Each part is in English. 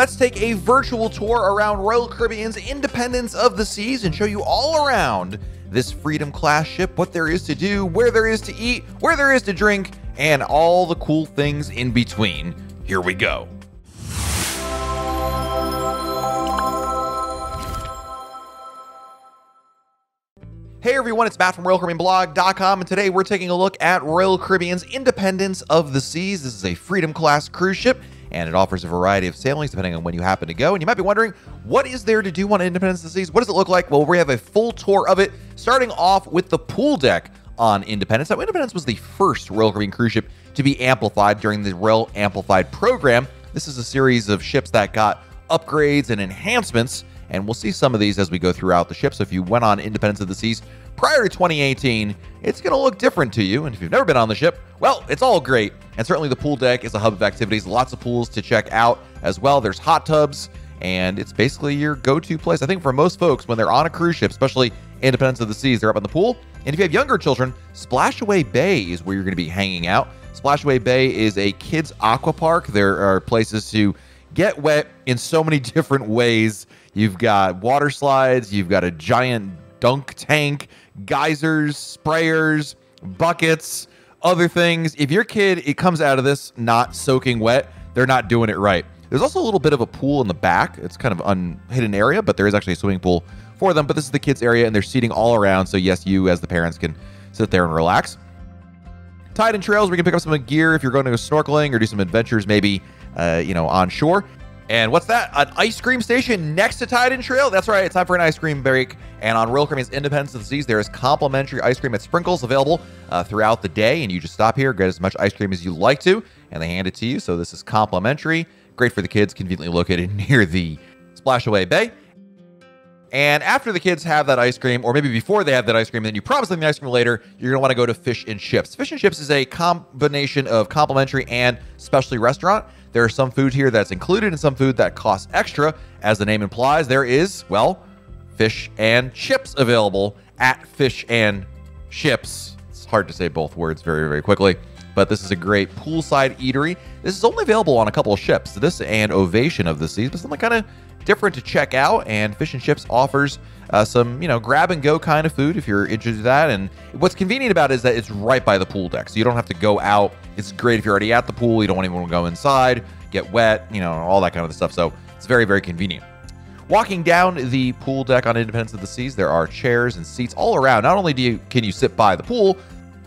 Let's take a virtual tour around Royal Caribbean's Independence of the Seas and show you all around this Freedom class ship, what there is to do, where there is to eat, where there is to drink, and all the cool things in between. Here we go. Hey everyone, it's Matt from RoyalCaribbeanBlog.com, and today we're taking a look at Royal Caribbean's Independence of the Seas. This is a Freedom class cruise ship, and it offers a variety of sailings depending on when you happen to go. And you might be wondering, what is there to do on Independence of the Seas? What does it look like? Well, we have a full tour of it, starting off with the pool deck on Independence. Now, Independence was the first Royal Caribbean cruise ship to be amplified during the Royal Amplified program. This is a series of ships that got upgrades and enhancements and we'll see some of these as we go throughout the ship. So if you went on Independence of the Seas prior to 2018, it's going to look different to you. And if you've never been on the ship, well, it's all great. And certainly the pool deck is a hub of activities, lots of pools to check out as well. There's hot tubs, and it's basically your go-to place. I think for most folks, when they're on a cruise ship, especially Independence of the Seas, they're up in the pool. And if you have younger children, Splashaway Bay is where you're going to be hanging out. Splashaway Bay is a kids' aqua park. There are places to get wet in so many different ways. You've got water slides, you've got a giant dunk tank, geysers, sprayers, buckets, other things. If your kid it comes out of this not soaking wet, they're not doing it right. There's also a little bit of a pool in the back. It's kind of unhidden area, but there is actually a swimming pool for them. But this is the kids area, and they're seating all around. So yes, you as the parents can sit there and relax. Tide and trails, we can pick up some gear if you're going to go snorkeling or do some adventures, maybe uh, you know on shore. And what's that? An ice cream station next to Tide and Trail? That's right, it's time for an ice cream break. And on Royal Caribbean's Independence of the Seas, there is complimentary ice cream at Sprinkles available uh, throughout the day. And you just stop here, get as much ice cream as you like to, and they hand it to you. So this is complimentary. Great for the kids, conveniently located near the Splashaway Bay. And after the kids have that ice cream, or maybe before they have that ice cream, and then you promise them the ice cream later, you're want to go to Fish and Chips. Fish and Chips is a combination of complimentary and specialty restaurant. There are some food here that's included and some food that costs extra. As the name implies, there is, well, fish and chips available at Fish and Chips. It's hard to say both words very, very quickly, but this is a great poolside eatery. This is only available on a couple of ships. This and Ovation of the Seas, but something kind of different to check out. And Fish and Chips offers uh, some, you know, grab and go kind of food if you're interested in that. And what's convenient about it is that it's right by the pool deck, so you don't have to go out. It's great if you're already at the pool. You don't want to go inside, get wet, you know, all that kind of stuff. So it's very, very convenient. Walking down the pool deck on Independence of the Seas, there are chairs and seats all around. Not only do you can you sit by the pool,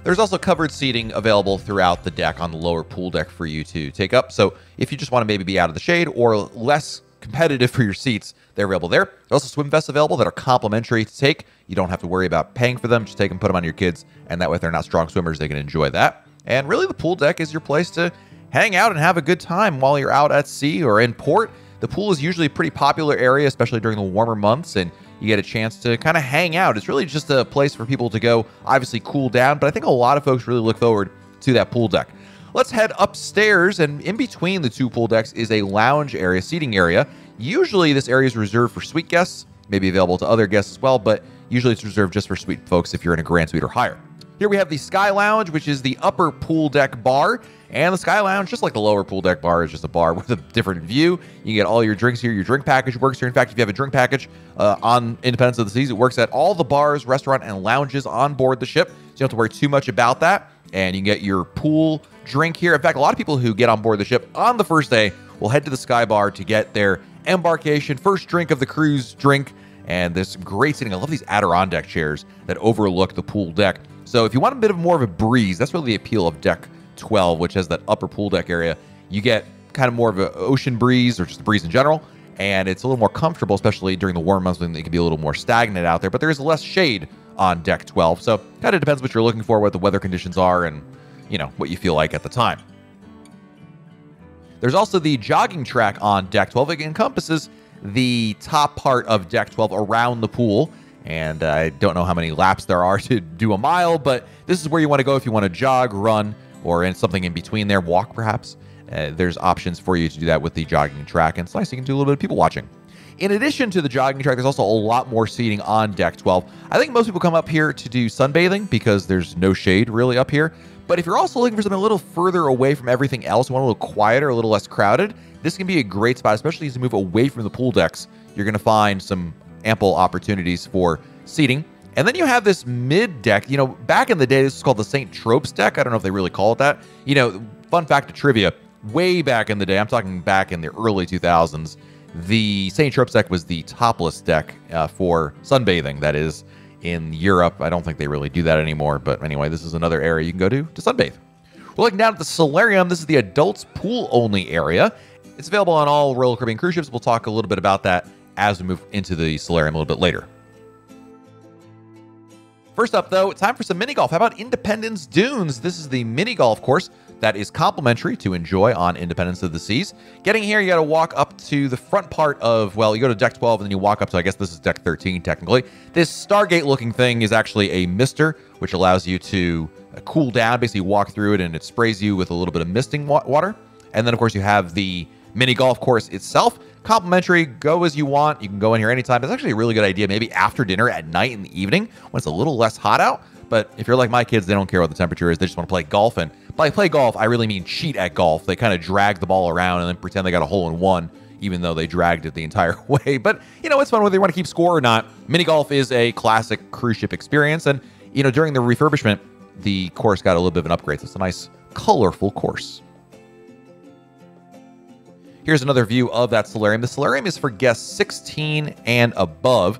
there's also covered seating available throughout the deck on the lower pool deck for you to take up. So if you just want to maybe be out of the shade or less competitive for your seats, they're available there. There's also swim vests available that are complimentary to take. You don't have to worry about paying for them. Just take them, put them on your kids, and that way, if they're not strong swimmers, they can enjoy that. And really, the pool deck is your place to hang out and have a good time while you're out at sea or in port. The pool is usually a pretty popular area, especially during the warmer months, and you get a chance to kind of hang out. It's really just a place for people to go, obviously cool down, but I think a lot of folks really look forward to that pool deck. Let's head upstairs, and in between the two pool decks is a lounge area, seating area. Usually, this area is reserved for suite guests, maybe available to other guests as well, but usually it's reserved just for suite folks if you're in a grand suite or higher. Here we have the Sky Lounge, which is the upper pool deck bar. And the Sky Lounge, just like the lower pool deck bar, is just a bar with a different view. You can get all your drinks here. Your drink package works here. In fact, if you have a drink package uh, on Independence of the Seas, it works at all the bars, restaurant, and lounges on board the ship. So you don't have to worry too much about that. And you can get your pool drink here. In fact, a lot of people who get on board the ship on the first day will head to the Sky Bar to get their embarkation, first drink of the cruise drink. And this great sitting. I love these Adirondack chairs that overlook the pool deck. So if you want a bit of more of a breeze, that's really the appeal of deck 12, which has that upper pool deck area. You get kind of more of an ocean breeze or just a breeze in general. And it's a little more comfortable, especially during the warm months when it can be a little more stagnant out there. But there is less shade on deck 12. So kind of depends what you're looking for, what the weather conditions are, and you know what you feel like at the time. There's also the jogging track on deck 12. It encompasses the top part of deck 12 around the pool. And I don't know how many laps there are to do a mile, but this is where you want to go if you want to jog, run, or in something in between there, walk perhaps. Uh, there's options for you to do that with the jogging track, and slice you can do a little bit of people watching. In addition to the jogging track, there's also a lot more seating on deck 12. I think most people come up here to do sunbathing because there's no shade really up here. But if you're also looking for something a little further away from everything else, you want a little quieter, a little less crowded, this can be a great spot, especially as you move away from the pool decks. You're going to find some ample opportunities for seating. And then you have this mid deck. You know, back in the day, this was called the St. Tropez deck. I don't know if they really call it that. You know, fun fact of trivia way back in the day, I'm talking back in the early 2000s, the St. Tropez deck was the topless deck uh, for sunbathing. That is in Europe. I don't think they really do that anymore. But anyway, this is another area you can go to to sunbathe. We're looking down at the Solarium. This is the adults pool only area. It's available on all Royal Caribbean cruise ships. We'll talk a little bit about that as we move into the Solarium a little bit later. First up, though, time for some mini golf. How about Independence Dunes? This is the mini golf course that is complimentary to enjoy on Independence of the Seas. Getting here, you got to walk up to the front part of, well, you go to deck 12 and then you walk up to, I guess this is deck 13 technically. This Stargate looking thing is actually a mister, which allows you to uh, cool down, basically walk through it and it sprays you with a little bit of misting water. And then, of course, you have the mini golf course itself. Complimentary, go as you want. You can go in here anytime. It's actually a really good idea, maybe after dinner at night in the evening when it's a little less hot out. But if you're like my kids, they don't care what the temperature is. They just want to play golf. And by play golf, I really mean cheat at golf. They kind of drag the ball around and then pretend they got a hole in one, even though they dragged it the entire way. But, you know, it's fun whether you want to keep score or not. Mini golf is a classic cruise ship experience. And, you know, during the refurbishment, the course got a little bit of an upgrade. So it's a nice, colorful course. Here's another view of that solarium. The solarium is for guests 16 and above.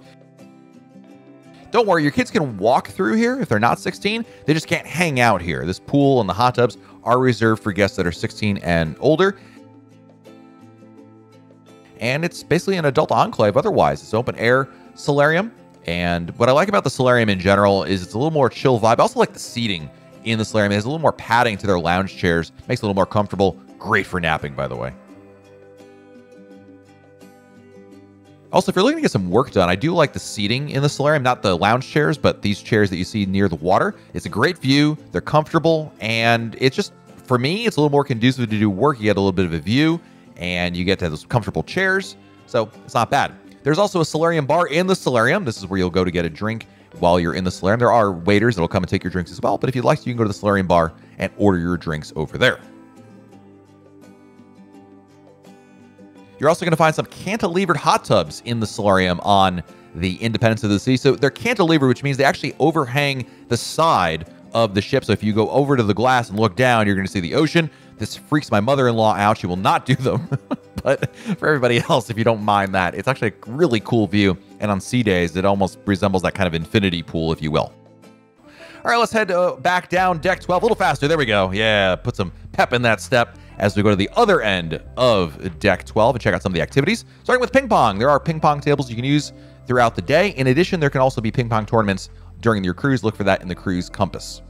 Don't worry, your kids can walk through here if they're not 16. They just can't hang out here. This pool and the hot tubs are reserved for guests that are 16 and older. And it's basically an adult enclave otherwise. It's open air solarium. And what I like about the solarium in general is it's a little more chill vibe. I also like the seating in the solarium. Has a little more padding to their lounge chairs. Makes it a little more comfortable. Great for napping, by the way. Also, if you're looking to get some work done, I do like the seating in the solarium, not the lounge chairs, but these chairs that you see near the water. It's a great view. They're comfortable, and it's just, for me, it's a little more conducive to do work. You get a little bit of a view, and you get to have those comfortable chairs. So it's not bad. There's also a solarium bar in the solarium. This is where you'll go to get a drink while you're in the solarium. There are waiters that'll come and take your drinks as well, but if you'd like you can go to the solarium bar and order your drinks over there. You're also going to find some cantilevered hot tubs in the solarium on the Independence of the Sea. So they're cantilevered, which means they actually overhang the side of the ship. So if you go over to the glass and look down, you're going to see the ocean. This freaks my mother-in-law out. She will not do them. but for everybody else, if you don't mind that, it's actually a really cool view. And on sea days, it almost resembles that kind of infinity pool, if you will. All right, let's head uh, back down deck 12 a little faster. There we go. Yeah, put some pep in that step as we go to the other end of deck 12 and check out some of the activities. Starting with ping pong, there are ping pong tables you can use throughout the day. In addition, there can also be ping pong tournaments during your cruise. Look for that in the cruise compass.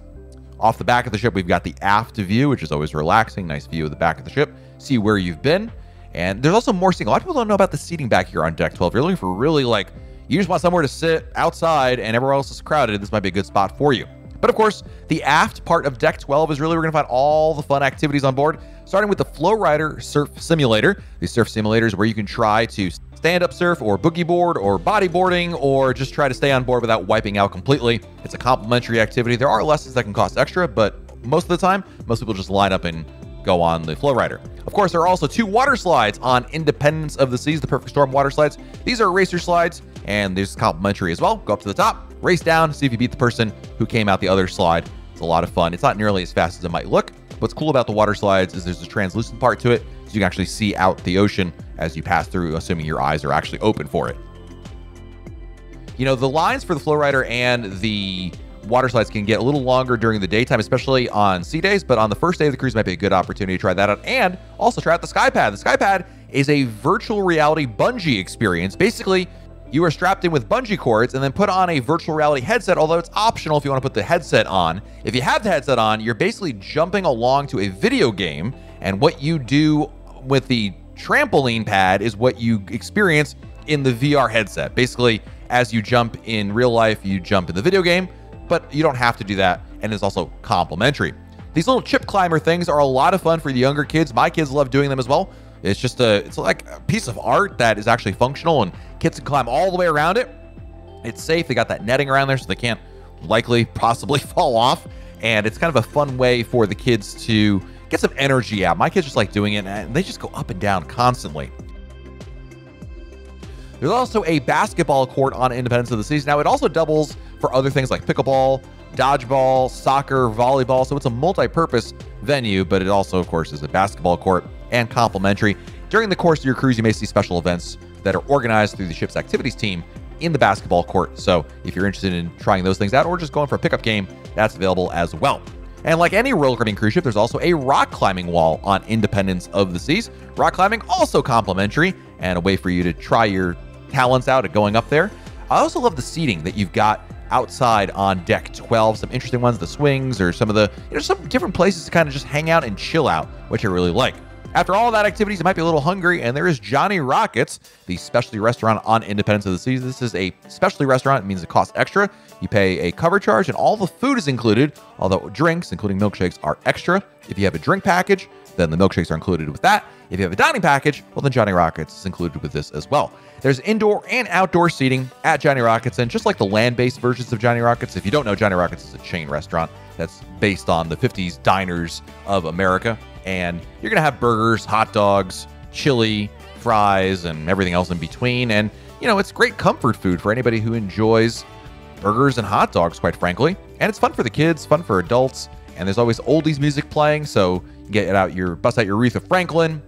Off the back of the ship, we've got the aft view, which is always relaxing. Nice view of the back of the ship. See where you've been. And there's also more seating. A lot of people don't know about the seating back here on deck 12. If you're looking for really like, you just want somewhere to sit outside and everywhere else is crowded, this might be a good spot for you. But of course, the aft part of Deck 12 is really where we're going to find all the fun activities on board, starting with the Flow Rider Surf Simulator. The surf simulators where you can try to stand up surf or boogie board or bodyboarding or just try to stay on board without wiping out completely. It's a complimentary activity. There are lessons that can cost extra, but most of the time, most people just line up and go on the Flow Rider. Of course, there are also two water slides on Independence of the Seas, the Perfect Storm water slides. These are racer slides, and there's complimentary as well. Go up to the top, race down, see if you beat the person who came out the other slide. It's a lot of fun. It's not nearly as fast as it might look. What's cool about the water slides is there's a translucent part to it, so you can actually see out the ocean as you pass through, assuming your eyes are actually open for it. You know, the lines for the Flow Rider and the water slides can get a little longer during the daytime, especially on sea days, but on the first day of the cruise might be a good opportunity to try that out. And also try out the SkyPad. The SkyPad is a virtual reality bungee experience. Basically, you are strapped in with bungee cords and then put on a virtual reality headset, although it's optional if you want to put the headset on. If you have the headset on, you're basically jumping along to a video game, and what you do with the trampoline pad is what you experience in the VR headset. Basically, as you jump in real life, you jump in the video game, but you don't have to do that, and it's also complimentary. These little chip climber things are a lot of fun for the younger kids. My kids love doing them as well. It's just a, it's like a piece of art that is actually functional and kids can climb all the way around it. It's safe. They got that netting around there so they can't likely possibly fall off. and it's kind of a fun way for the kids to get some energy out. My kids just like doing it, and they just go up and down constantly. There's also a basketball court on Independence of the Seas. Now, it also doubles for other things like pickleball, dodgeball, soccer, volleyball. So it's a multi purpose venue, but it also, of course, is a basketball court and complimentary. During the course of your cruise, you may see special events that are organized through the ship's activities team in the basketball court. So if you're interested in trying those things out or just going for a pickup game, that's available as well. And like any Caribbean cruise ship, there's also a rock climbing wall on Independence of the Seas. Rock climbing also complimentary and a way for you to try your talents out at going up there. I also love the seating that you've got outside on deck 12. Some interesting ones, the swings or some of the, you know, some different places to kind of just hang out and chill out, which I really like. After all that activities, you might be a little hungry, and there is Johnny Rockets, the specialty restaurant on Independence of the Seas. This is a specialty restaurant. It means it costs extra. You pay a cover charge, and all the food is included, although drinks, including milkshakes, are extra. If you have a drink package, then the milkshakes are included with that. If you have a dining package, well, then Johnny Rockets is included with this as well. There's indoor and outdoor seating at Johnny Rockets, and just like the land based versions of Johnny Rockets, if you don't know, Johnny Rockets is a chain restaurant that's based on the 50s diners of America. And you're going to have burgers, hot dogs, chili, fries, and everything else in between. And, you know, it's great comfort food for anybody who enjoys burgers and hot dogs, quite frankly. And it's fun for the kids, fun for adults. And there's always oldies music playing, so get out your bust out your Aretha Franklin,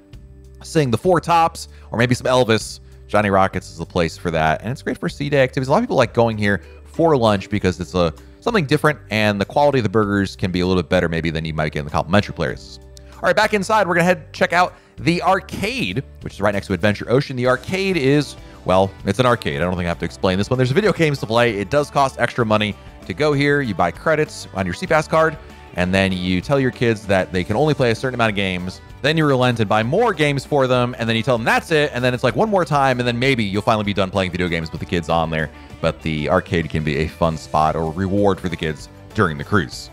sing the Four Tops, or maybe some Elvis. Johnny Rockets is the place for that, and it's great for Sea Day activities. A lot of people like going here for lunch because it's a something different, and the quality of the burgers can be a little bit better maybe than you might get in the complimentary players. All right, back inside, we're gonna head check out the arcade, which is right next to Adventure Ocean. The arcade is well, it's an arcade. I don't think I have to explain this one. There's video games to play. It does cost extra money to go here. You buy credits on your SeaPass card, and then you tell your kids that they can only play a certain amount of games. Then you relent and buy more games for them, and then you tell them that's it, and then it's like one more time, and then maybe you'll finally be done playing video games with the kids on there. But the arcade can be a fun spot or reward for the kids during the cruise.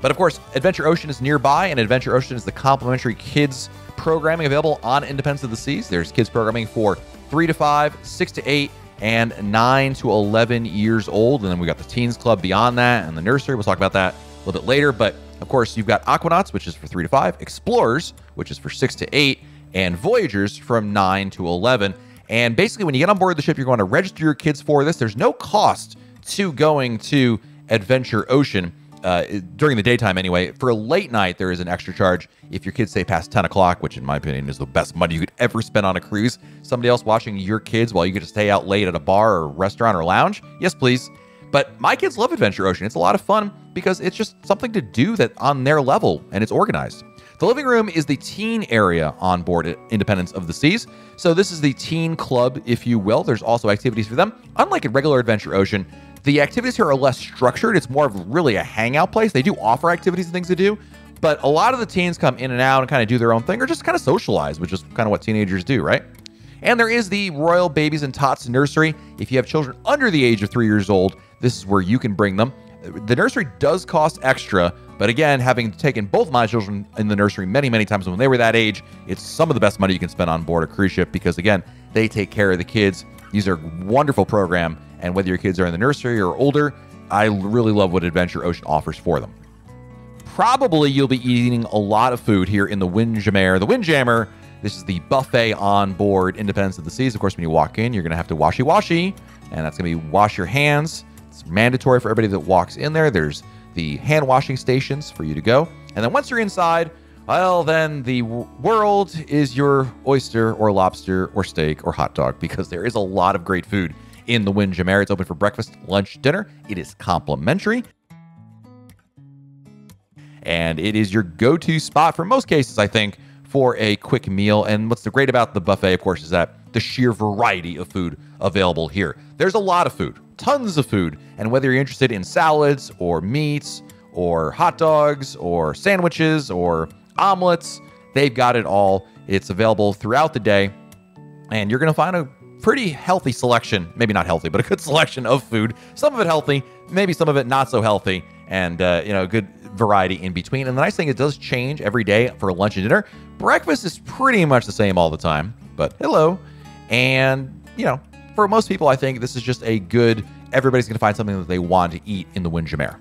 But of course, Adventure Ocean is nearby, and Adventure Ocean is the complimentary kids programming available on Independence of the Seas. There's kids programming for three to five, six to eight, and nine to 11 years old. And then we got the Teens Club beyond that and the nursery. We'll talk about that a little bit later. But of course, you've got Aquanauts, which is for three to five, Explorers, which is for six to eight, and Voyagers from nine to 11. And basically, when you get on board the ship, you're going to register your kids for this. There's no cost to going to Adventure Ocean. Uh, during the daytime anyway. For a late night, there is an extra charge if your kids stay past 10 o'clock, which in my opinion is the best money you could ever spend on a cruise. Somebody else watching your kids while you get to stay out late at a bar or restaurant or lounge? Yes, please. But my kids love Adventure Ocean. It's a lot of fun because it's just something to do that on their level and it's organized. The living room is the teen area on board Independence of the Seas. So this is the teen club, if you will. There's also activities for them. Unlike at regular Adventure Ocean, the activities here are less structured. It's more of really a hangout place. They do offer activities and things to do, but a lot of the teens come in and out and kind of do their own thing or just kind of socialize, which is kind of what teenagers do, right? And there is the Royal Babies and Tots Nursery. If you have children under the age of three years old, this is where you can bring them. The nursery does cost extra, but again, having taken both my children in the nursery many, many times when they were that age, it's some of the best money you can spend on board a cruise ship because, again, they take care of the kids. These are wonderful program, and whether your kids are in the nursery or older, I really love what Adventure Ocean offers for them. Probably you'll be eating a lot of food here in the Windjammer. The Windjammer, this is the buffet on board Independence of the Seas. Of course, when you walk in, you're going to have to washy washy, and that's going to be wash your hands. It's mandatory for everybody that walks in there. There's the hand washing stations for you to go. And then once you're inside, well, then the world is your oyster or lobster or steak or hot dog because there is a lot of great food in the Windjammer. It's open for breakfast, lunch, dinner. It is complimentary. And it is your go to spot for most cases, I think, for a quick meal. And what's great about the buffet, of course, is that the sheer variety of food available here. There's a lot of food, tons of food. And whether you're interested in salads or meats or hot dogs or sandwiches or omelets, they've got it all. It's available throughout the day. And you're going to find a pretty healthy selection, maybe not healthy, but a good selection of food. Some of it healthy, maybe some of it not so healthy, and uh, you know, good variety in between. And the nice thing, it does change every day for lunch and dinner. Breakfast is pretty much the same all the time, but hello. And you know, for most people, I think this is just a good. Everybody's going to find something that they want to eat in the Windjammer.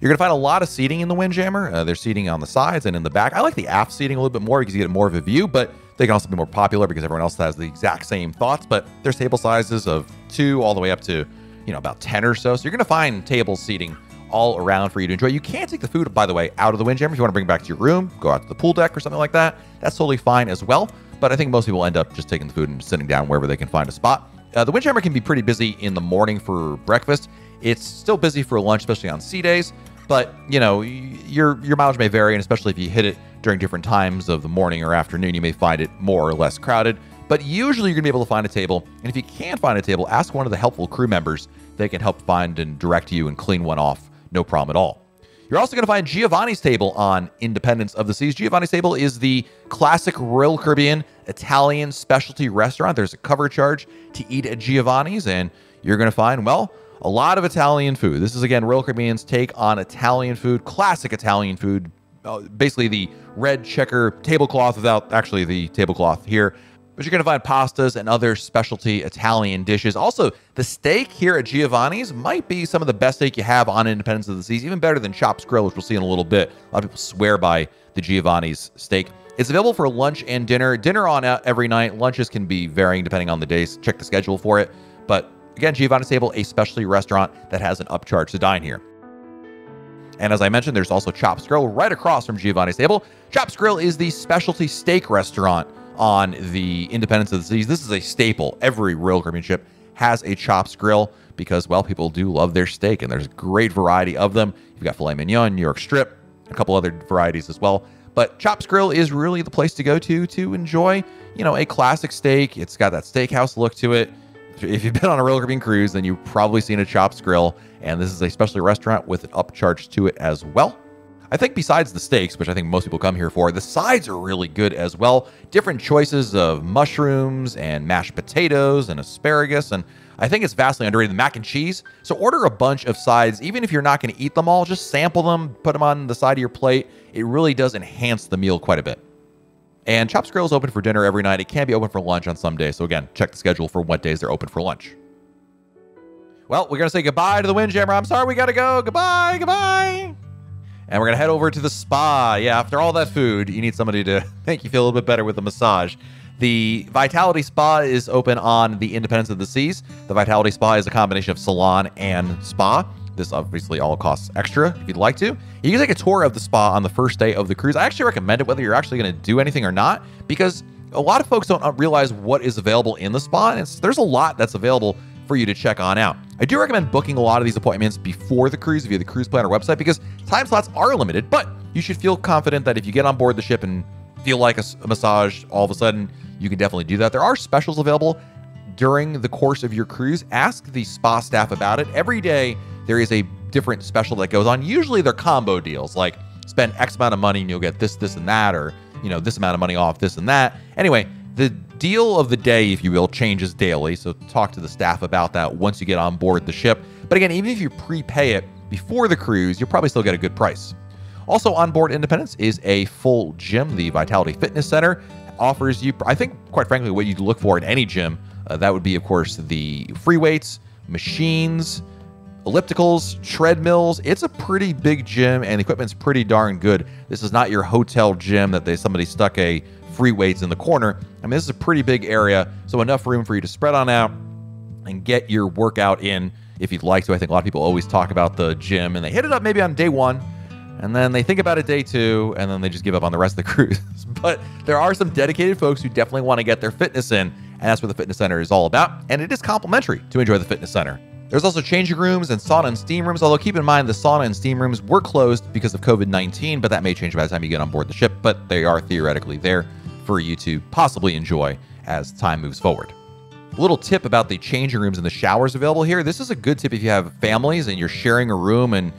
You're going to find a lot of seating in the Windjammer. Uh, there's seating on the sides and in the back. I like the aft seating a little bit more because you get more of a view, but they can also be more popular because everyone else has the exact same thoughts. But there's table sizes of two all the way up to, you know, about 10 or so. So you're going to find table seating all around for you to enjoy. You can take the food, by the way, out of the Windjammer if you want to bring it back to your room, go out to the pool deck or something like that. That's totally fine as well. But I think most people end up just taking the food and sitting down wherever they can find a spot. Uh, the Windjammer can be pretty busy in the morning for breakfast. It's still busy for lunch, especially on sea days. But you know, your your mileage may vary, and especially if you hit it during different times of the morning or afternoon, you may find it more or less crowded. But usually, you're gonna be able to find a table. And if you can't find a table, ask one of the helpful crew members. They can help find and direct you and clean one off, no problem at all. You're also going to find Giovanni's Table on Independence of the Seas. Giovanni's Table is the classic Royal Caribbean Italian specialty restaurant. There's a cover charge to eat at Giovanni's, and you're going to find, well, a lot of Italian food. This is, again, Royal Caribbean's take on Italian food, classic Italian food, uh, basically the red checker tablecloth without actually the tablecloth here. But you're going to find pastas and other specialty Italian dishes. Also, the steak here at Giovanni's might be some of the best steak you have on Independence of the Seas, even better than Chops Grill, which we'll see in a little bit. A lot of people swear by the Giovanni's steak. It's available for lunch and dinner. Dinner on every night. Lunches can be varying depending on the days. Check the schedule for it. But again, Giovanni's Table, a specialty restaurant that has an upcharge to dine here. And as I mentioned, there's also Chops Grill right across from Giovanni's Table. Chops Grill is the specialty steak restaurant on the Independence of the Seas. This is a staple. Every Royal Caribbean ship has a Chops Grill because, well, people do love their steak, and there's a great variety of them. You've got filet mignon, New York strip, a couple other varieties as well. But Chops Grill is really the place to go to to enjoy, you know, a classic steak. It's got that steakhouse look to it. If you've been on a Royal Caribbean cruise, then you've probably seen a Chops Grill, and this is a specialty restaurant with an upcharge to it as well. I think besides the steaks, which I think most people come here for, the sides are really good as well. Different choices of mushrooms and mashed potatoes and asparagus, and I think it's vastly underrated. The mac and cheese. So order a bunch of sides, even if you're not going to eat them all, just sample them, put them on the side of your plate. It really does enhance the meal quite a bit. And Chops Grill is open for dinner every night. It can be open for lunch on some days. So again, check the schedule for what days they're open for lunch. Well, we're going to say goodbye to the Windjammer. I'm sorry we got to go. Goodbye, goodbye. And we're going to head over to the spa. Yeah, after all that food, you need somebody to make you feel a little bit better with a massage. The Vitality Spa is open on the Independence of the Seas. The Vitality Spa is a combination of salon and spa. This obviously all costs extra if you'd like to. You can take a tour of the spa on the first day of the cruise. I actually recommend it whether you're actually going to do anything or not because a lot of folks don't realize what is available in the spa. And there's a lot that's available for you to check on out. I do recommend booking a lot of these appointments before the cruise via the cruise planner website because time slots are limited, but you should feel confident that if you get on board the ship and feel like a, a massage all of a sudden, you can definitely do that. There are specials available during the course of your cruise. Ask the spa staff about it. Every day, there is a different special that goes on. Usually, they're combo deals like spend X amount of money and you'll get this, this, and that, or you know, this amount of money off this and that. Anyway, the deal of the day, if you will, changes daily. So talk to the staff about that once you get on board the ship. But again, even if you prepay it before the cruise, you'll probably still get a good price. Also on board Independence is a full gym. The Vitality Fitness Center offers you, I think, quite frankly, what you'd look for in any gym. Uh, that would be, of course, the free weights, machines, ellipticals, treadmills. It's a pretty big gym, and the equipment's pretty darn good. This is not your hotel gym that they somebody stuck a free weights in the corner. I mean, this is a pretty big area, so enough room for you to spread on out and get your workout in if you'd like to. I think a lot of people always talk about the gym and they hit it up maybe on day one, and then they think about it day two, and then they just give up on the rest of the cruise. but there are some dedicated folks who definitely want to get their fitness in, and that's what the fitness center is all about. And it is complimentary to enjoy the fitness center. There's also changing rooms and sauna and steam rooms, although keep in mind the sauna and steam rooms were closed because of COVID 19, but that may change by the time you get on board the ship, but they are theoretically there for you to possibly enjoy as time moves forward. A little tip about the changing rooms and the showers available here. This is a good tip if you have families and you're sharing a room and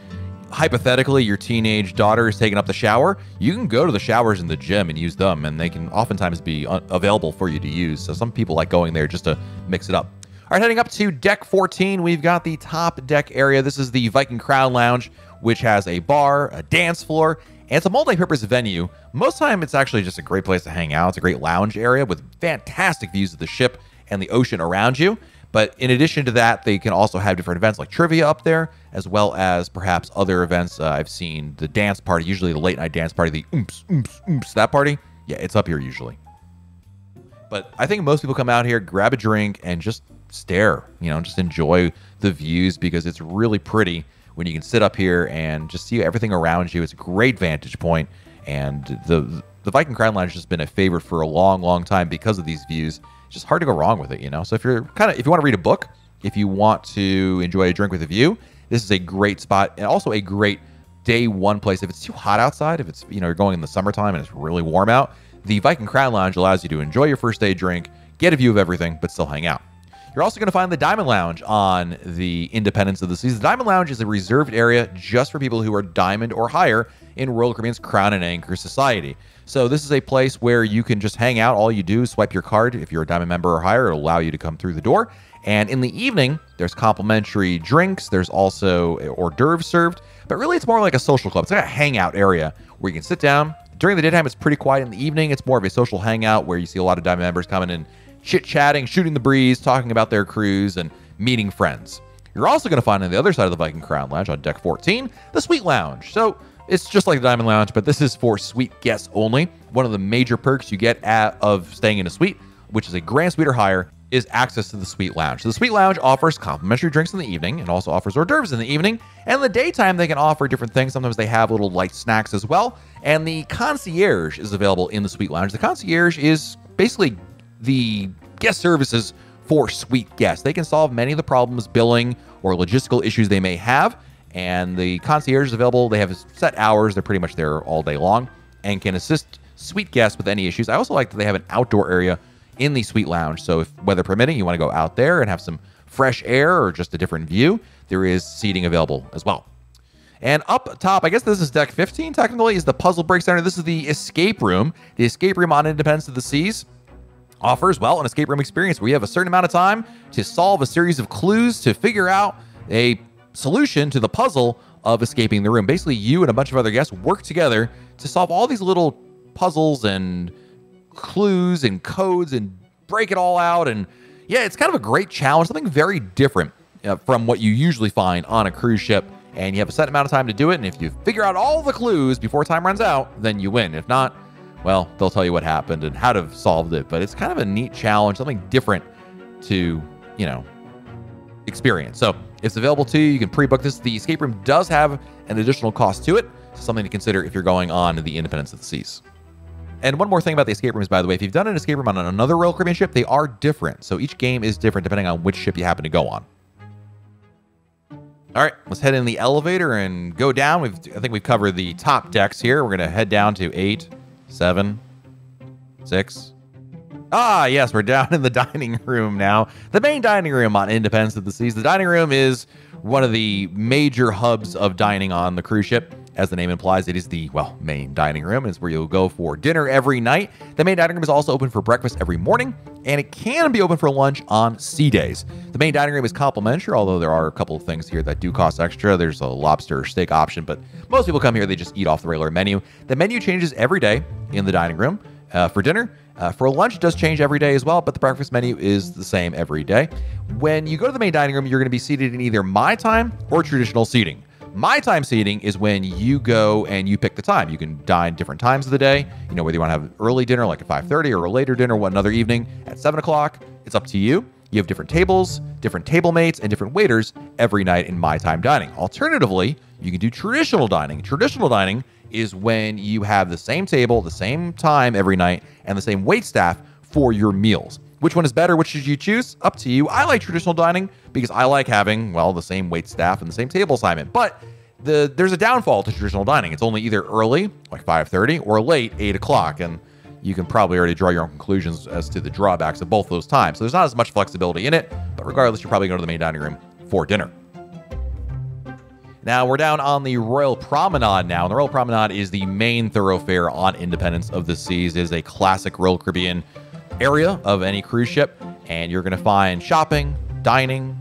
hypothetically your teenage daughter is taking up the shower, you can go to the showers in the gym and use them, and they can oftentimes be uh, available for you to use. So some people like going there just to mix it up. All right, heading up to deck 14, we've got the top deck area. This is the Viking Crown Lounge, which has a bar, a dance floor, and it's a multi-purpose venue. Most time, it's actually just a great place to hang out. It's a great lounge area with fantastic views of the ship and the ocean around you. But in addition to that, they can also have different events like trivia up there, as well as perhaps other events. Uh, I've seen the dance party, usually the late night dance party, the oomps, oomps, oomps, that party. Yeah, it's up here usually. But I think most people come out here, grab a drink, and just stare, you know, just enjoy the views because it's really pretty when you can sit up here and just see everything around you. It's a great vantage point, and the the Viking Crown Lounge has just been a favorite for a long, long time because of these views it's just hard to go wrong with it, you know. So if you're kind of if you want to read a book, if you want to enjoy a drink with a view, this is a great spot and also a great day one place. If it's too hot outside, if it's you know you're going in the summertime and it's really warm out, the Viking Crown Lounge allows you to enjoy your first day drink, get a view of everything, but still hang out. You're also going to find the Diamond Lounge on the Independence of the Seas. The Diamond Lounge is a reserved area just for people who are Diamond or higher in Royal Caribbean's Crown and Anchor Society. So this is a place where you can just hang out. All you do is swipe your card. If you're a Diamond member or higher, it'll allow you to come through the door. And in the evening, there's complimentary drinks. There's also eh, hors d'oeuvres served. But really, it's more like a social club. It's like a hangout area where you can sit down. During the daytime, it's pretty quiet. In the evening, it's more of a social hangout where you see a lot of Diamond members coming and chit chatting, shooting the breeze, talking about their cruise, and meeting friends. You're also going to find on the other side of the Viking Crown Lounge on deck 14 the Suite Lounge. So it's just like the Diamond Lounge, but this is for suite guests only. One of the major perks you get at, of staying in a suite, which is a grand suite or higher, is access to the Suite Lounge. So the Suite Lounge offers complimentary drinks in the evening and also offers hors d'oeuvres in the evening. And in the daytime, they can offer different things. Sometimes they have little light snacks as well. And the concierge is available in the Suite Lounge. The concierge is basically the guest services for suite guests. They can solve many of the problems, billing, or logistical issues they may have and the concierge is available. They have set hours. They're pretty much there all day long and can assist suite guests with any issues. I also like that they have an outdoor area in the suite lounge. So if weather permitting, you want to go out there and have some fresh air or just a different view, there is seating available as well. And up top, I guess this is deck 15 technically, is the Puzzle Break Center. This is the escape room. The escape room on Independence of the Seas offers, well, an escape room experience where you have a certain amount of time to solve a series of clues to figure out a solution to the puzzle of escaping the room. Basically, you and a bunch of other guests work together to solve all these little puzzles and clues and codes and break it all out. And yeah, it's kind of a great challenge, something very different uh, from what you usually find on a cruise ship. And you have a set amount of time to do it. And if you figure out all the clues before time runs out, then you win. If not, well, they'll tell you what happened and how to have solved it. But it's kind of a neat challenge, something different to, you know, experience. So it's available to you. You can pre-book this. The escape room does have an additional cost to it, so something to consider if you're going on the Independence of the Seas. And one more thing about the escape rooms, by the way, if you've done an escape room on another Royal Caribbean ship, they are different. So each game is different depending on which ship you happen to go on. All right, let's head in the elevator and go down. We've, I think we've covered the top decks here. We're going to head down to eight, seven, six, Ah, yes, we're down in the dining room now. The main dining room on Independence of the Seas. The dining room is one of the major hubs of dining on the cruise ship. As the name implies, it is the, well, main dining room. It's where you'll go for dinner every night. The main dining room is also open for breakfast every morning, and it can be open for lunch on sea days. The main dining room is complimentary, although there are a couple of things here that do cost extra. There's a lobster steak option, but most people come here, they just eat off the regular menu. The menu changes every day in the dining room. Uh, for dinner, uh, for lunch, it does change every day as well, but the breakfast menu is the same every day. When you go to the main dining room, you're going to be seated in either my time or traditional seating. My time seating is when you go and you pick the time. You can dine different times of the day. You know, whether you want to have early dinner like at 5:30 or a later dinner one another evening at 7 o'clock. It's up to you. You have different tables, different table mates, and different waiters every night in my time dining. Alternatively, you can do traditional dining. Traditional dining is when you have the same table, the same time every night, and the same wait staff for your meals. Which one is better? Which should you choose? Up to you. I like traditional dining because I like having, well, the same wait staff and the same table assignment. But the there's a downfall to traditional dining. It's only either early, like 5:30, or late, 8 o'clock. And you can probably already draw your own conclusions as to the drawbacks of both those times. So there's not as much flexibility in it, but regardless, you're probably going to the main dining room for dinner. Now we're down on the Royal Promenade now. And the Royal Promenade is the main thoroughfare on Independence of the Seas. It is a classic Royal Caribbean area of any cruise ship. And you're going to find shopping, dining,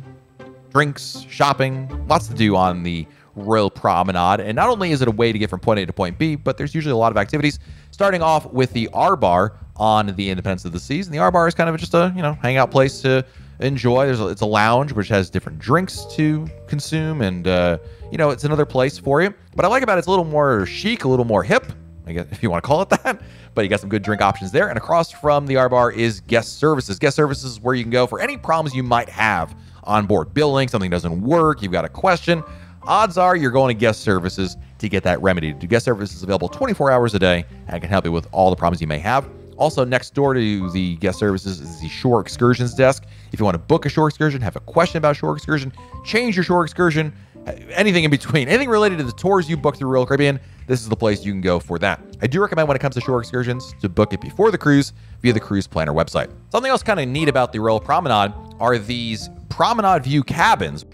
drinks, shopping, lots to do on the Royal Promenade. And not only is it a way to get from point A to point B, but there's usually a lot of activities, starting off with the R Bar on the Independence of the Seas. And the R Bar is kind of just a, you know, hangout place to enjoy. There's a, it's a lounge which has different drinks to consume, and uh, you know, it's another place for you. But I like about it, it's a little more chic, a little more hip. I guess if you want to call it that. But you got some good drink options there. And across from the R Bar is guest services. Guest services is where you can go for any problems you might have on board billing, something doesn't work, you've got a question. Odds are you're going to guest services to get that remedied. Guest services is available 24 hours a day and can help you with all the problems you may have. Also, next door to the guest services is the shore excursions desk. If you want to book a shore excursion, have a question about shore excursion, change your shore excursion, anything in between, anything related to the tours you book through Royal Caribbean, this is the place you can go for that. I do recommend when it comes to shore excursions to book it before the cruise via the cruise planner website. Something else kind of neat about the Royal Promenade are these promenade view cabins.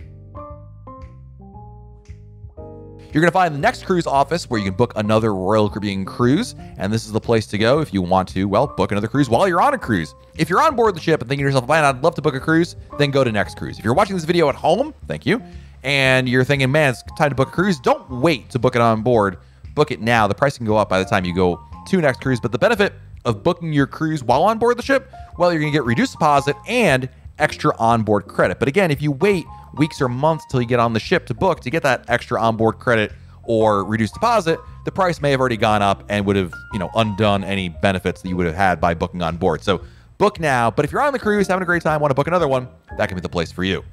You're going to find the next cruise office where you can book another Royal Caribbean cruise. And this is the place to go if you want to, well, book another cruise while you're on a cruise. If you're on board the ship and thinking to yourself, man, I'd love to book a cruise, then go to Next Cruise. If you're watching this video at home, thank you, and you're thinking, man, it's time to book a cruise, don't wait to book it on board. Book it now. The price can go up by the time you go to Next Cruise. But the benefit of booking your cruise while on board the ship, well, you're going to get reduced deposit and extra onboard credit. But again, if you wait weeks or months till you get on the ship to book to get that extra onboard credit or reduced deposit, the price may have already gone up and would have, you know, undone any benefits that you would have had by booking on board. So book now. But if you're on the cruise, having a great time, want to book another one, that can be the place for you.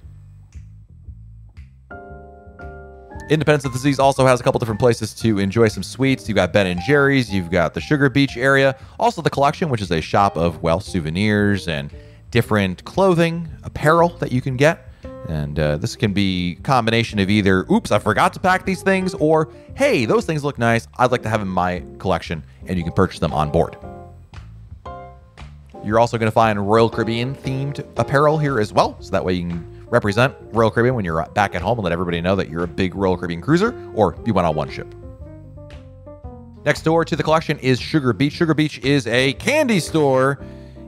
Independence of the Seas also has a couple different places to enjoy some sweets. You've got Ben and Jerry's, you've got the Sugar Beach area, also the Collection, which is a shop of, well, souvenirs and different clothing, apparel that you can get. And uh, this can be a combination of either, oops, I forgot to pack these things, or hey, those things look nice. I'd like to have them in my collection, and you can purchase them on board. You're also going to find Royal Caribbean themed apparel here as well. So that way you can represent Royal Caribbean when you're back at home and let everybody know that you're a big Royal Caribbean cruiser or you went on one ship. Next door to the collection is Sugar Beach. Sugar Beach is a candy store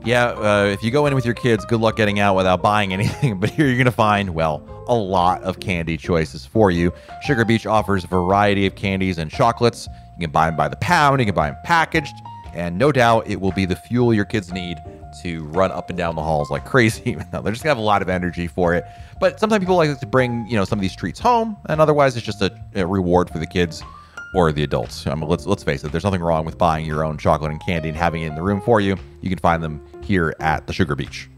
yeah, uh, if you go in with your kids, good luck getting out without buying anything. But here you're going to find, well, a lot of candy choices for you. Sugar Beach offers a variety of candies and chocolates. You can buy them by the pound, you can buy them packaged, and no doubt it will be the fuel your kids need to run up and down the halls like crazy. they're just gonna have a lot of energy for it. But sometimes people like to bring, you know, some of these treats home, and otherwise it's just a, a reward for the kids or the adults. I mean, let's let's face it. There's nothing wrong with buying your own chocolate and candy and having it in the room for you. You can find them here at the Sugar Beach.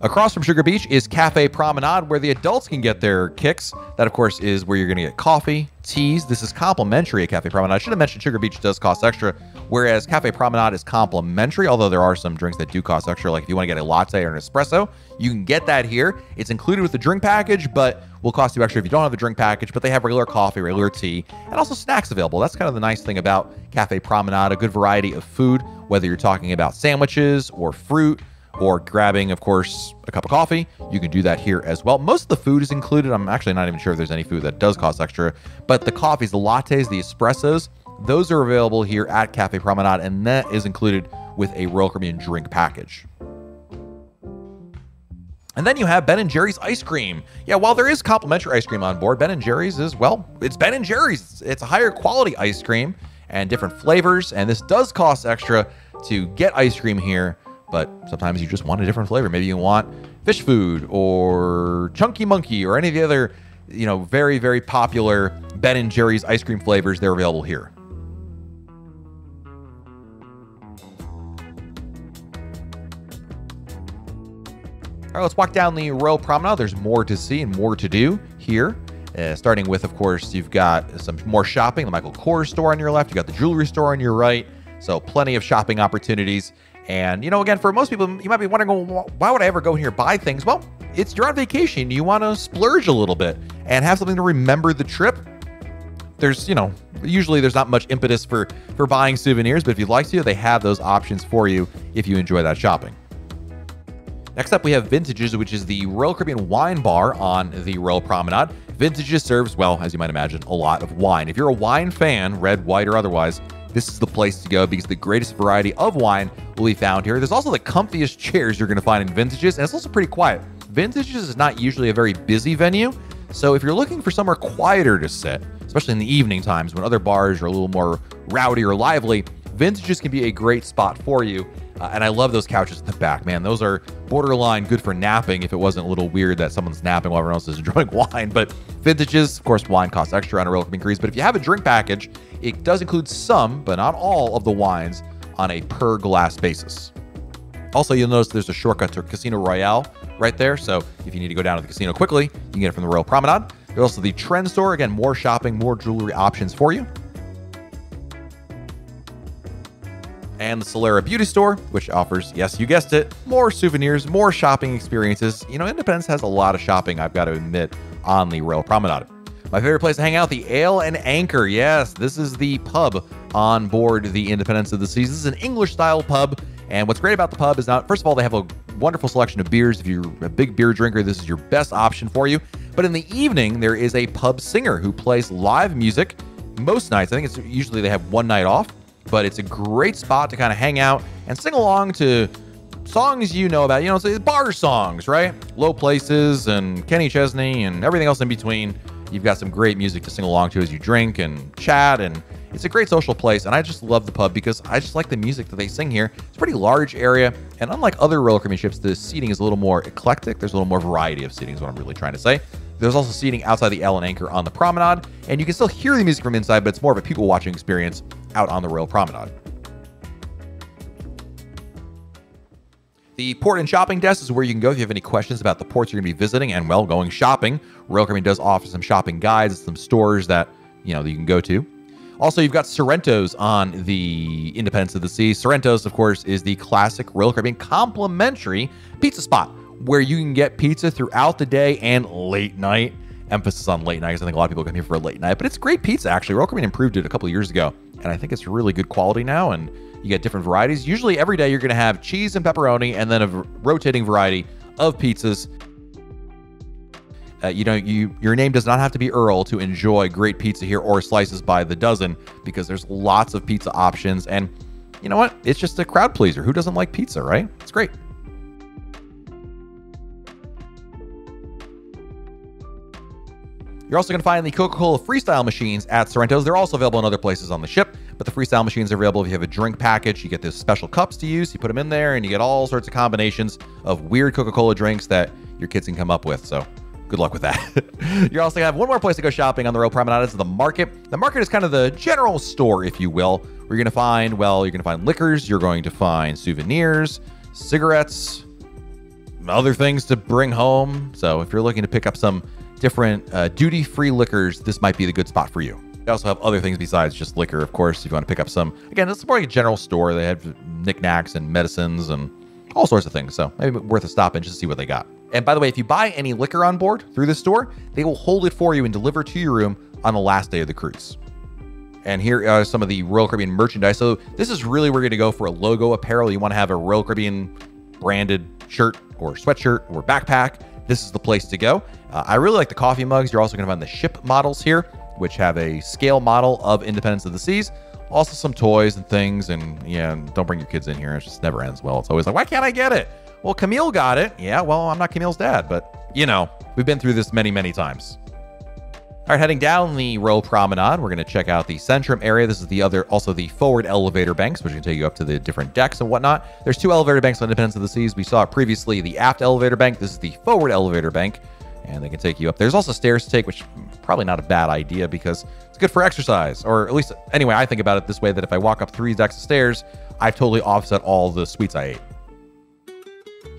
Across from Sugar Beach is Cafe Promenade, where the adults can get their kicks. That, of course, is where you're going to get coffee, teas. This is complimentary at Cafe Promenade. I should have mentioned Sugar Beach does cost extra, whereas Cafe Promenade is complimentary, although there are some drinks that do cost extra. Like if you want to get a latte or an espresso, you can get that here. It's included with the drink package, but will cost you extra if you don't have the drink package. But they have regular coffee, regular tea, and also snacks available. That's kind of the nice thing about Cafe Promenade a good variety of food, whether you're talking about sandwiches or fruit or grabbing, of course, a cup of coffee. You can do that here as well. Most of the food is included. I'm actually not even sure if there's any food that does cost extra, but the coffees, the lattes, the espressos, those are available here at Cafe Promenade, and that is included with a Royal Caribbean drink package. And then you have Ben and Jerry's ice cream. Yeah, while there is complimentary ice cream on board, Ben and Jerry's is well, it's Ben and Jerry's. It's a higher quality ice cream and different flavors, and this does cost extra to get ice cream here but sometimes you just want a different flavor. Maybe you want fish food or chunky monkey or any of the other, you know, very, very popular Ben and Jerry's ice cream flavors. They're available here. All right, let's walk down the Royal Promenade. There's more to see and more to do here. Uh, starting with, of course, you've got some more shopping. The Michael Kors store on your left. You got the jewelry store on your right. So plenty of shopping opportunities. And, you know, again, for most people, you might be wondering, well, why would I ever go in here buy things? Well, it's you're on vacation. You want to splurge a little bit and have something to remember the trip. There's, you know, usually there's not much impetus for for buying souvenirs, but if you'd like to, they have those options for you if you enjoy that shopping. Next up, we have Vintages, which is the Royal Caribbean wine bar on the Royal Promenade. Vintages serves, well, as you might imagine, a lot of wine. If you're a wine fan, red, white, or otherwise, this is the place to go because the greatest variety of wine will be found here. There's also the comfiest chairs you're going to find in Vintages, and it's also pretty quiet. Vintages is not usually a very busy venue, so if you're looking for somewhere quieter to sit, especially in the evening times when other bars are a little more rowdy or lively. Vintages can be a great spot for you. Uh, and I love those couches at the back, man. Those are borderline good for napping if it wasn't a little weird that someone's napping while everyone else is enjoying wine. But vintages, of course, wine costs extra on a Royal Caribbean cruise. But if you have a drink package, it does include some, but not all, of the wines on a per glass basis. Also, you'll notice there's a shortcut to Casino Royale right there. So if you need to go down to the casino quickly, you can get it from the Royal Promenade. There's also the Trend Store. Again, more shopping, more jewelry options for you. And the Solera Beauty Store, which offers, yes, you guessed it, more souvenirs, more shopping experiences. You know, Independence has a lot of shopping, I've got to admit, on the Royal Promenade. My favorite place to hang out, the Ale and Anchor. Yes, this is the pub on board the Independence of the Seas. This is an English style pub. And what's great about the pub is not, first of all, they have a wonderful selection of beers. If you're a big beer drinker, this is your best option for you. But in the evening, there is a pub singer who plays live music most nights. I think it's usually they have one night off but it's a great spot to kind of hang out and sing along to songs you know about. You know, so bar songs, right? Low Places and Kenny Chesney and everything else in between. You've got some great music to sing along to as you drink and chat, and it's a great social place. And I just love the pub because I just like the music that they sing here. It's a pretty large area, and unlike other Royal Caribbean ships, the seating is a little more eclectic. There's a little more variety of seating, is what I'm really trying to say. There's also seating outside the Ale and Anchor on the promenade, and you can still hear the music from inside, but it's more of a people watching experience out on the Royal Promenade. The port and shopping desk is where you can go if you have any questions about the ports you're going to be visiting and, well, going shopping. Royal Caribbean does offer some shopping guides, some stores that, you know, that you can go to. Also, you've got Sorrento's on the Independence of the Sea. Sorrento's, of course, is the classic Royal Caribbean complimentary pizza spot where you can get pizza throughout the day and late night. Emphasis on late night because I think a lot of people come here for a late night, but it's great pizza actually. Royal Caribbean improved it a couple of years ago, and I think it's really good quality now. And you get different varieties. Usually every day you're going to have cheese and pepperoni, and then a rotating variety of pizzas. Uh, you know, you your name does not have to be Earl to enjoy great pizza here or slices by the dozen because there's lots of pizza options. And you know what? It's just a crowd pleaser. Who doesn't like pizza, right? It's great. You're also going to find the Coca-Cola Freestyle machines at Sorrento's. They're also available in other places on the ship, but the Freestyle machines are available if you have a drink package. You get those special cups to use. You put them in there, and you get all sorts of combinations of weird Coca-Cola drinks that your kids can come up with. So good luck with that. You're also to have one more place to go shopping on the Royal Promenade. Is the market. The market is kind of the general store, if you will. Where you're going to find, well, you're going to find liquors. You're going to find souvenirs, cigarettes, other things to bring home. So if you're looking to pick up some different uh, duty free liquors, this might be the good spot for you. They also have other things besides just liquor, of course, if you want to pick up some. Again, it's more like a general store. They have knickknacks and medicines and all sorts of things. So maybe worth a stop in just to see what they got. And by the way, if you buy any liquor on board through this store, they will hold it for you and deliver to your room on the last day of the cruise. And here are some of the Royal Caribbean merchandise. So this is really where you're going to go for a logo apparel. You want to have a Royal Caribbean branded shirt or sweatshirt or backpack this is the place to go. Uh, I really like the coffee mugs. You're also going to find the ship models here, which have a scale model of Independence of the Seas. Also, some toys and things. And yeah, don't bring your kids in here. It just never ends well. It's always like, why can't I get it? Well, Camille got it. Yeah, well, I'm not Camille's dad, but you know, we've been through this many, many times. All right, heading down the Royal Promenade, we're going to check out the Centrum area. This is the other, also the forward elevator banks, which can take you up to the different decks and whatnot. There's two elevator banks on Independence of the Seas. We saw previously the aft elevator bank. This is the forward elevator bank, and they can take you up. There's also stairs to take, which hmm, probably not a bad idea because it's good for exercise, or at least, anyway, I think about it this way, that if I walk up three decks of stairs, I've totally offset all the sweets I ate.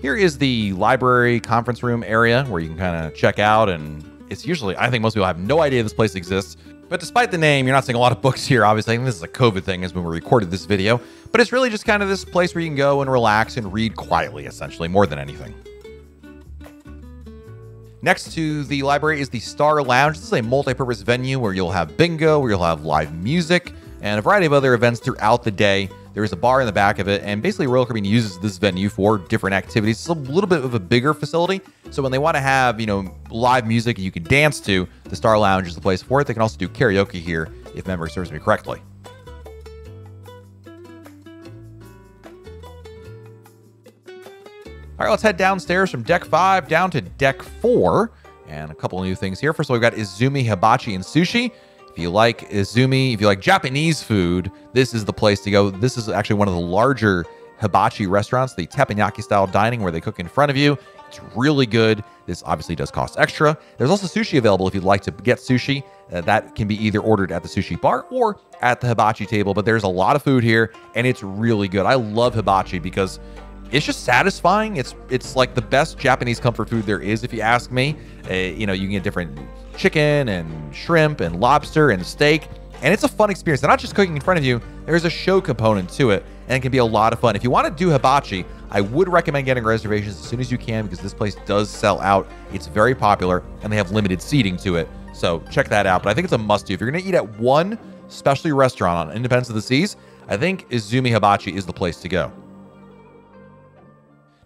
Here is the library conference room area where you can kind of check out and it's usually, I think most people have no idea this place exists. But despite the name, you're not seeing a lot of books here, obviously. this is a COVID thing as when we recorded this video. But it's really just kind of this place where you can go and relax and read quietly, essentially, more than anything. Next to the library is the Star Lounge. This is a multi-purpose venue where you'll have bingo, where you'll have live music, and a variety of other events throughout the day. There's a bar in the back of it, and basically Royal Caribbean uses this venue for different activities. It's a little bit of a bigger facility, so when they want to have, you know, live music you can dance to, the Star Lounge is the place for it. They can also do karaoke here, if memory serves me correctly. All right, let's head downstairs from deck five down to deck four. And a couple new things here. First of all, we've got Izumi Hibachi and Sushi. If you like izumi, if you like Japanese food, this is the place to go. This is actually one of the larger hibachi restaurants, the teppanyaki style dining where they cook in front of you. It's really good. This obviously does cost extra. There's also sushi available if you'd like to get sushi. Uh, that can be either ordered at the sushi bar or at the hibachi table, but there's a lot of food here and it's really good. I love hibachi because it's just satisfying. It's it's like the best Japanese comfort food there is, if you ask me. Uh, you know, you can get different chicken and shrimp and lobster and steak, and it's a fun experience. They're not just cooking in front of you. There's a show component to it, and it can be a lot of fun. If you want to do hibachi, I would recommend getting reservations as soon as you can because this place does sell out. It's very popular, and they have limited seating to it. So check that out. But I think it's a must do. If you're going to eat at one specialty restaurant on Independence of the Seas, I think Izumi Hibachi is the place to go.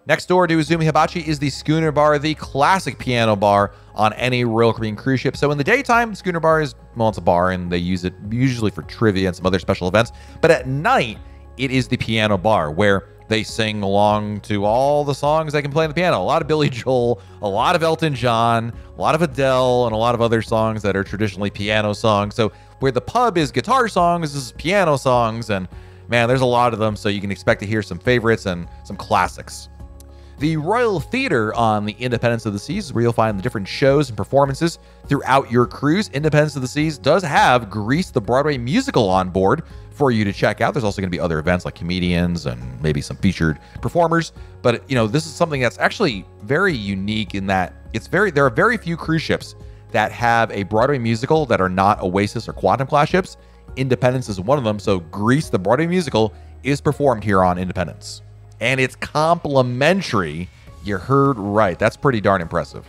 Next door to Izumi Hibachi is the Schooner Bar, the classic piano bar on any Royal Caribbean cruise ship. So in the daytime, Schooner Bar is, well, it's a bar and they use it usually for trivia and some other special events. But at night, it is the piano bar where they sing along to all the songs they can play on the piano. A lot of Billy Joel, a lot of Elton John, a lot of Adele, and a lot of other songs that are traditionally piano songs. So where the pub is guitar songs, this is piano songs. And man, there's a lot of them. So you can expect to hear some favorites and some classics. The Royal Theater on the Independence of the Seas where you'll find the different shows and performances throughout your cruise. Independence of the Seas does have Grease the Broadway musical on board for you to check out. There's also going to be other events like comedians and maybe some featured performers. But you know, this is something that's actually very unique in that it's very there are very few cruise ships that have a Broadway musical that are not Oasis or Quantum class ships. Independence is one of them. So Grease the Broadway musical is performed here on Independence and it's complimentary. You heard right. That's pretty darn impressive.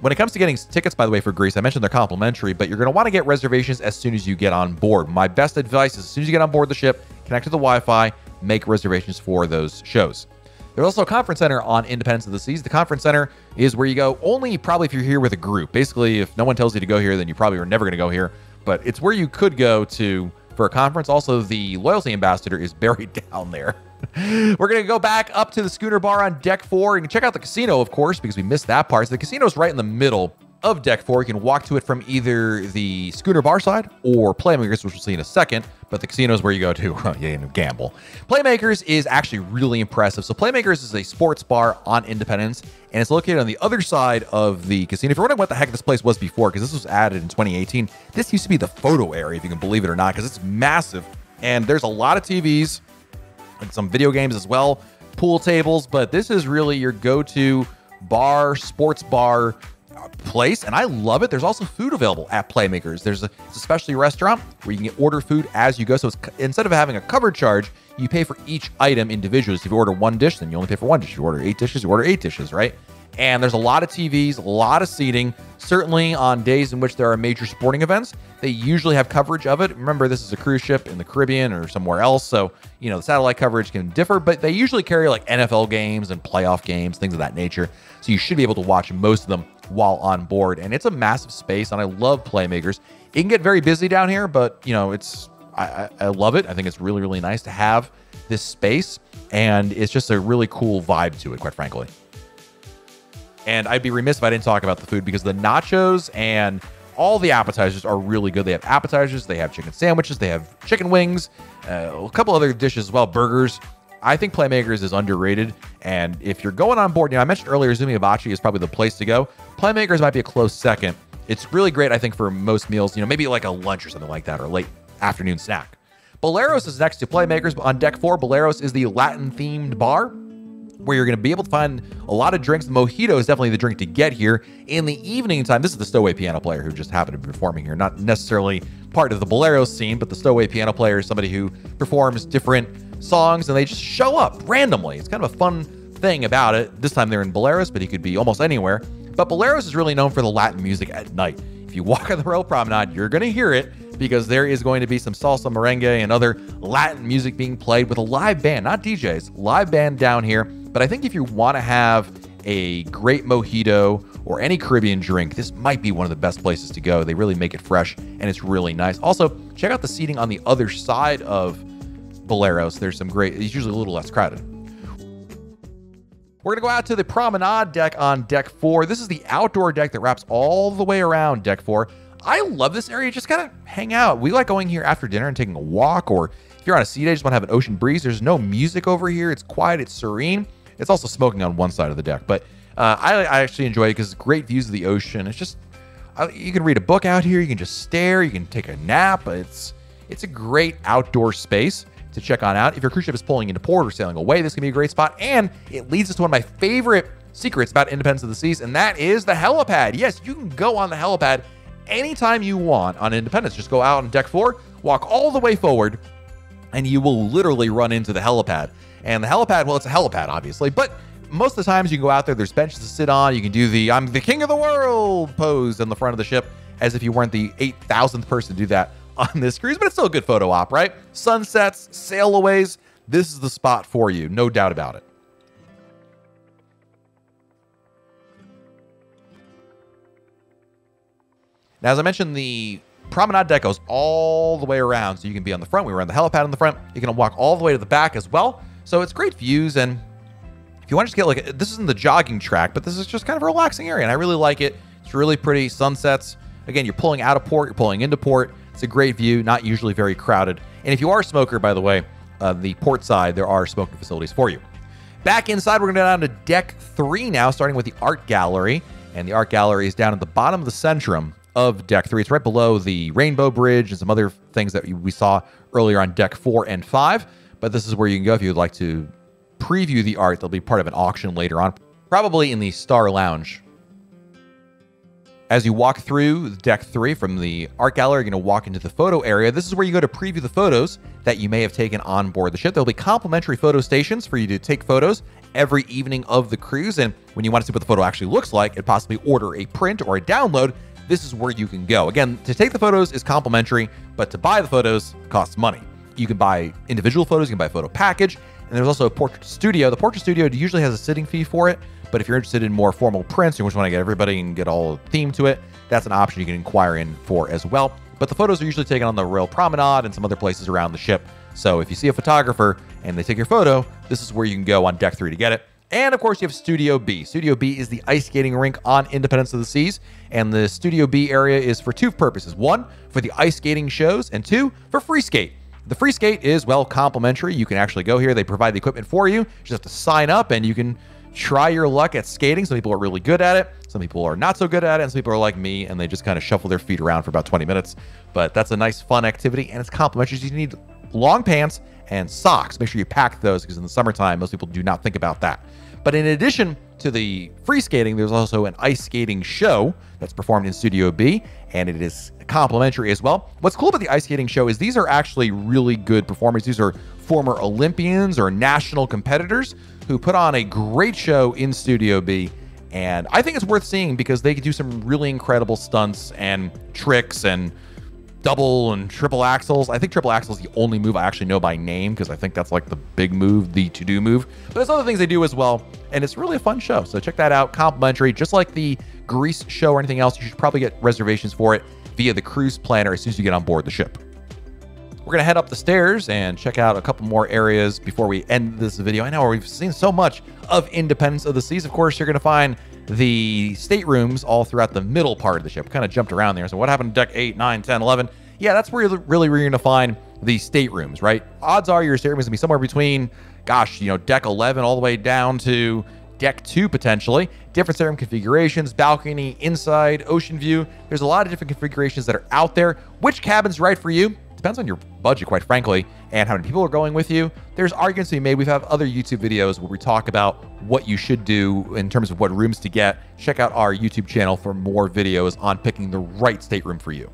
When it comes to getting tickets, by the way, for Grease, I mentioned they're complimentary, but you're going to want to get reservations as soon as you get on board. My best advice is as soon as you get on board the ship, connect to the Wi Fi, make reservations for those shows. There's also a conference center on Independence of the Seas. The conference center is where you go only probably if you're here with a group. Basically, if no one tells you to go here, then you probably are never going to go here. But it's where you could go to for a conference. Also, the loyalty ambassador is buried down there. We're going to go back up to the schooner bar on deck four and check out the casino, of course, because we missed that part. So the casino is right in the middle of deck four. You can walk to it from either the schooner bar side or Playmakers, which we'll see in a second. But the casino is where you go to yeah, gamble. Playmakers is actually really impressive. So Playmakers is a sports bar on Independence, and it's located on the other side of the casino. If you're wondering what the heck this place was before, because this was added in 2018, this used to be the photo area, if you can believe it or not, because it's massive. And there's a lot of TVs, some video games as well, pool tables, but this is really your go-to bar, sports bar uh, place, and I love it. There's also food available at Playmakers. There's a, specialty restaurant where you can order food as you go. So instead of having a cover charge, you pay for each item individually. So if you order one dish, then you only pay for one dish. If you order eight dishes, you order eight dishes, right? And there's a lot of TVs, a lot of seating. Certainly on days in which there are major sporting events, they usually have coverage of it. Remember, this is a cruise ship in the Caribbean or somewhere else. So, you know, the satellite coverage can differ, but they usually carry like NFL games and playoff games, things of that nature. So you should be able to watch most of them while on board. And it's a massive space, and I love Playmakers. It can get very busy down here, but, you know, it's, I, I love it. I think it's really, really nice to have this space, and it's just a really cool vibe to it, quite frankly. And I'd be remiss if I didn't talk about the food because the nachos and all the appetizers are really good. They have appetizers, they have chicken sandwiches, they have chicken wings, uh, a couple other dishes as well, burgers. I think Playmakers is underrated. And if you're going on board, you know, I mentioned earlier Izumi Hibachi is probably the place to go. Playmakers might be a close second. It's really great, I think, for most meals, you know, maybe like a lunch or something like that or late afternoon snack. Boleros is next to Playmakers. but On deck four, Boleros is the Latin themed bar where you're going to be able to find a lot of drinks. The mojito is definitely the drink to get here in the evening time. This is the Stowaway piano player who just happened to be performing here, not necessarily part of the bolero scene, but the Stowaway piano player is somebody who performs different songs and they just show up randomly. It's kind of a fun thing about it. This time they're in Boleros, but he could be almost anywhere. But Boleros is really known for the Latin music at night. If you walk on the Royal Promenade, you're going to hear it because there is going to be some salsa, merengue, and other Latin music being played with a live band, not DJs, live band down here. But I think if you want to have a great mojito or any Caribbean drink, this might be one of the best places to go. They really make it fresh and it's really nice. Also, check out the seating on the other side of Boleros. There's some great, it's usually a little less crowded. We're going to go out to the promenade deck on deck four. This is the outdoor deck that wraps all the way around deck four. I love this area. Just kind of hang out. We like going here after dinner and taking a walk, or if you're on a sea day, just want to have an ocean breeze. There's no music over here. It's quiet. It's serene. It's also smoking on one side of the deck, but uh, I, I, actually enjoy it because it's great views of the ocean. It's just uh, you can read a book out here. You can just stare. You can take a nap. It's it's a great outdoor space to check on out. If your cruise ship is pulling into port or sailing away, this can be a great spot. And it leads us to one of my favorite secrets about Independence of the Seas, and that is the helipad. Yes, you can go on the helipad anytime you want on Independence. Just go out on deck four, walk all the way forward, and you will literally run into the helipad. And the helipad, well, it's a helipad, obviously, but most of the times you can go out there, there's benches to sit on. You can do the I'm the king of the world pose in the front of the ship as if you weren't the 8,000th person to do that on this cruise, but it's still a good photo op, right? Sunsets, sailaways, this is the spot for you, no doubt about it. Now, as I mentioned, the promenade deck goes all the way around, so you can be on the front. We were on the helipad in the front. You can walk all the way to the back as well. So it's great views, and if you want to just get like this isn't the jogging track, but this is just kind of a relaxing area, and I really like it. It's really pretty sunsets. Again, you're pulling out of port, you're pulling into port. It's a great view, not usually very crowded. And if you are a smoker, by the way, uh, the port side, there are smoking facilities for you. Back inside, we're going to go down to deck three now, starting with the art gallery. And the art gallery is down at the bottom of the centrum of deck three. It's right below the Rainbow Bridge and some other things that we saw earlier on deck four and five. But this is where you can go if you would like to preview the art. They'll be part of an auction later on, probably in the Star Lounge as you walk through deck three from the art gallery, you're going to walk into the photo area. This is where you go to preview the photos that you may have taken on board the ship. There'll be complimentary photo stations for you to take photos every evening of the cruise. And when you want to see what the photo actually looks like and possibly order a print or a download, this is where you can go. Again, to take the photos is complimentary, but to buy the photos costs money. You can buy individual photos, you can buy a photo package, and there's also a portrait studio. The portrait studio usually has a sitting fee for it, but if you're interested in more formal prints, you just want to get everybody and get all the theme to it, that's an option you can inquire in for as well. But the photos are usually taken on the Royal Promenade and some other places around the ship. So if you see a photographer and they take your photo, this is where you can go on deck three to get it. And of course, you have Studio B. Studio B is the ice skating rink on Independence of the Seas. And the Studio B area is for two purposes one, for the ice skating shows, and two, for free skate. The free skate is, well, complimentary. You can actually go here. They provide the equipment for you. You just have to sign up and you can try your luck at skating. Some people are really good at it. Some people are not so good at it. And some people are like me and they just kind of shuffle their feet around for about 20 minutes. But that's a nice, fun activity and it's complimentary. You need long pants and socks. Make sure you pack those because in the summertime, most people do not think about that. But in addition to the free skating, there's also an ice skating show that's performed in Studio B, and it is complimentary as well. What's cool about the ice skating show is these are actually really good performers. These are former Olympians or national competitors who put on a great show in Studio B. And I think it's worth seeing because they do some really incredible stunts and tricks and double and triple axels. I think triple axel is the only move I actually know by name because I think that's like the big move, the to do move. But there's other things they do as well. And it's really a fun show. So check that out. Complimentary, just like the Grease show or anything else. You should probably get reservations for it via the cruise planner as soon as you get on board the ship. We're going to head up the stairs and check out a couple more areas before we end this video. I know we've seen so much of Independence of the Seas. Of course, you're going to find the staterooms all throughout the middle part of the ship. Kind of jumped around there. So what happened to deck 8, 9, 10, 11? Yeah, that's where you're really where you're going to find the staterooms, right? Odds are your stateroom is going to be somewhere between, gosh, you know, deck 11 all the way down to deck 2 potentially. Different stateroom configurations, balcony, inside, ocean view. There's a lot of different configurations that are out there. Which cabin's right for you? Depends on your budget, quite frankly, and how many people are going with you. There's arguments to be made. We've had other YouTube videos where we talk about what you should do in terms of what rooms to get. Check out our YouTube channel for more videos on picking the right stateroom for you.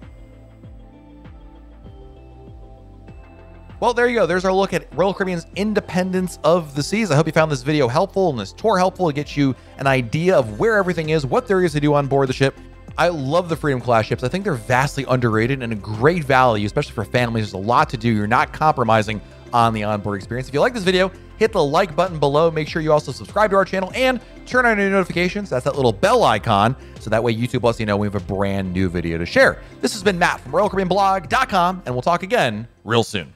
Well, there you go. There's our look at Royal Caribbean's Independence of the Seas. I hope you found this video helpful and this tour helpful to get you an idea of where everything is, what there is to do on board the ship, I love the Freedom Class ships. I think they're vastly underrated and a great value, especially for families. There's a lot to do. You're not compromising on the onboard experience. If you like this video, hit the like button below. Make sure you also subscribe to our channel and turn on your notifications. That's that little bell icon. So that way YouTube lets you know we have a brand new video to share. This has been Matt from RoyalCaribbeanBlog.com, and we'll talk again real soon.